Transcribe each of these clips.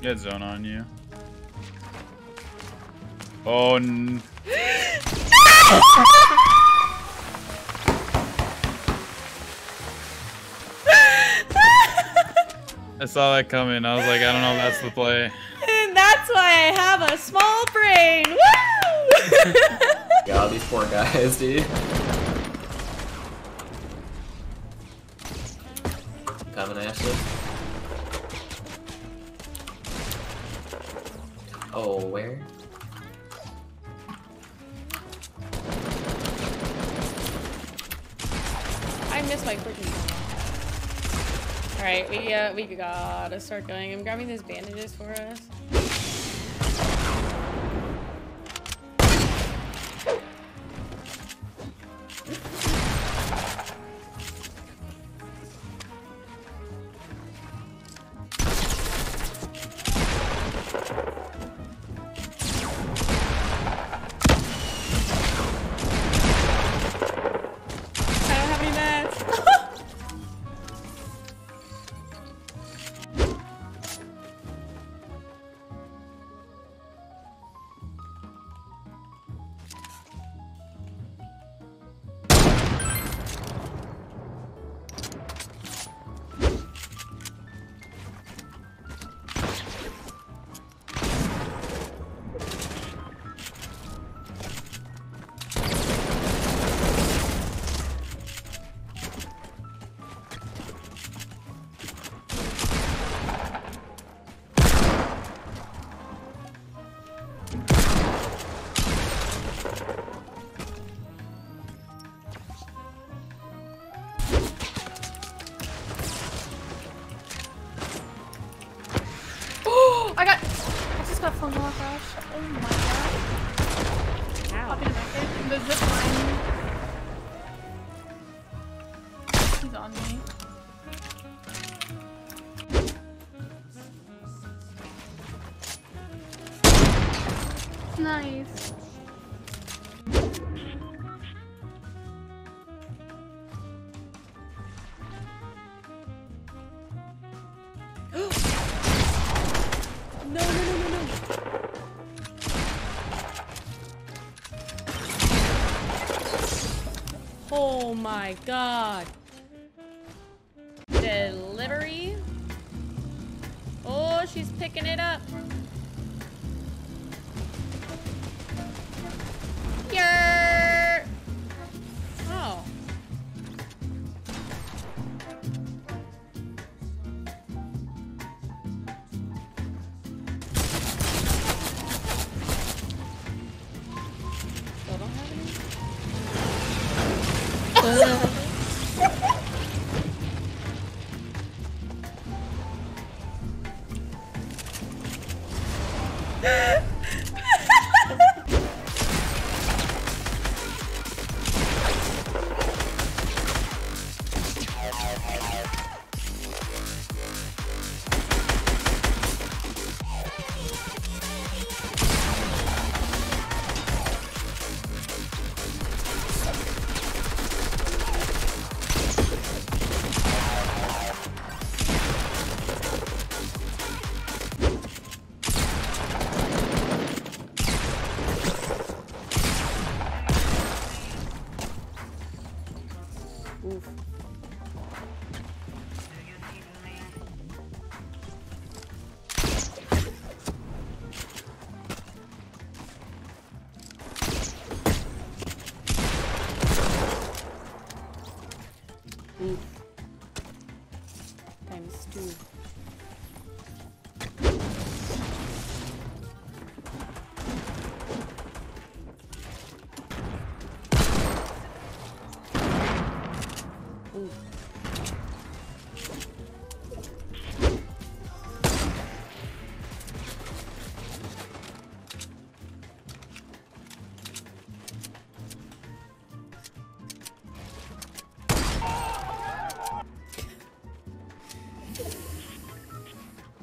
Get zone on you. Oh. N I saw that coming. I was like, I don't know if that's the play. And that's why I have a small brain. Woo! God, these poor guys, dude. Coming, Ashley. Oh, where? I missed my freaking. All right, we uh, we gotta start going. I'm grabbing those bandages for us. On me. Nice. Oh my god. She's picking it up. Yer. Oh. Still don't have any?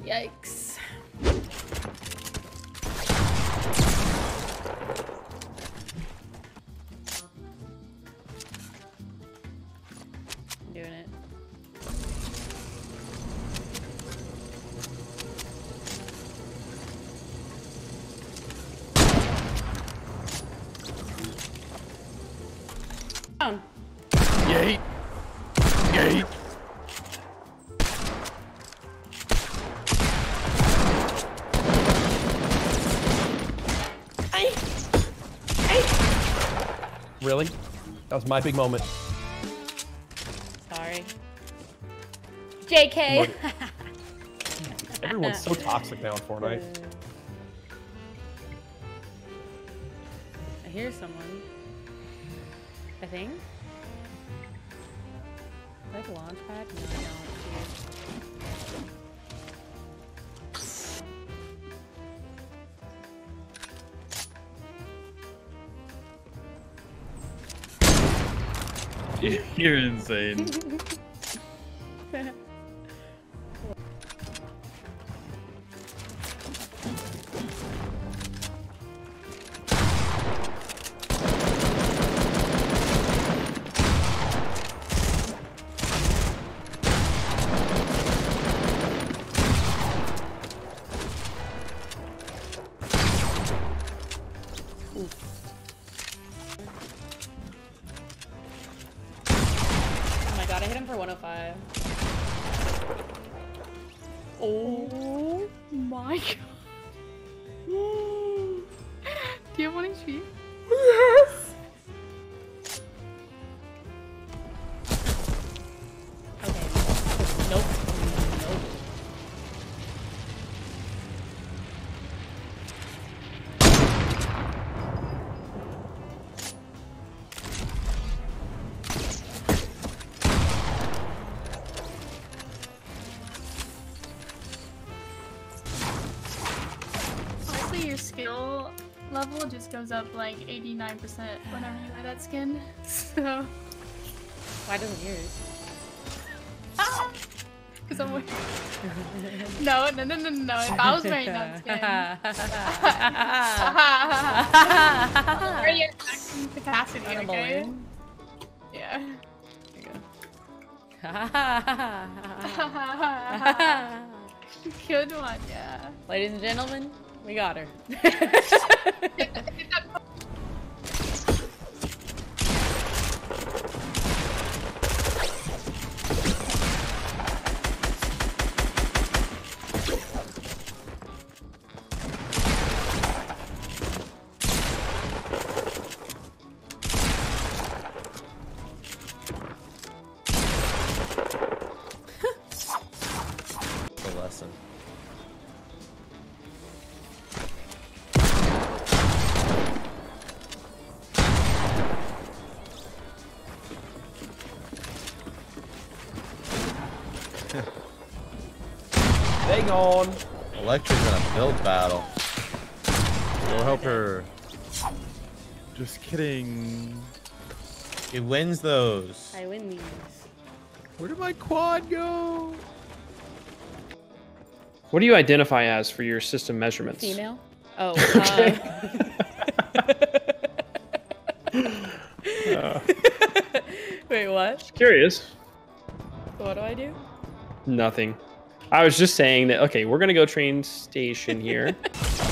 Yikes. Really? That was my big moment. Sorry. JK. Everyone's so toxic now in Fortnite. I hear someone. I think. Like launchpad? No, I don't. You're insane. my god. Do you have one HP? Just goes up like 89% whenever you wear that skin. So, Why doesn't yours? Ah! because I'm wearing. no, no, no, no, no. If I was wearing that skin. Already at maximum capacity, okay? Yeah. Good one, yeah. Ladies and gentlemen, we got her. Hang on. Electra's in a build battle. We'll help her. Just kidding. It wins those. I win these. Where did my quad go? What do you identify as for your system measurements? Female? Oh, uh, Wait, what? Curious. What do I do? Nothing. I was just saying that, okay, we're going to go train station here.